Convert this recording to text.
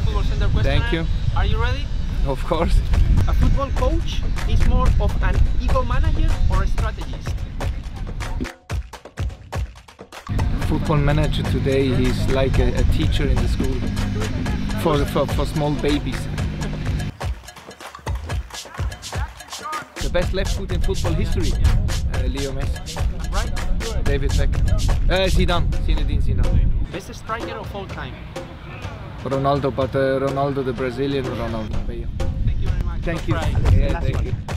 Football Center question. Thank you. Are you ready? Of course. A football coach is more of an ego manager or a strategist? Football manager today, is like a, a teacher in the school for, for, for small babies. The best left foot in football history, uh, Leo Messi, Right? David Beckham, uh, Zidane, Zinedine Zidane, Best striker of all time. Ronaldo, but uh, Ronaldo, the Brazilian Ronaldo. Thank you very much. Thank you. Yeah, thank you.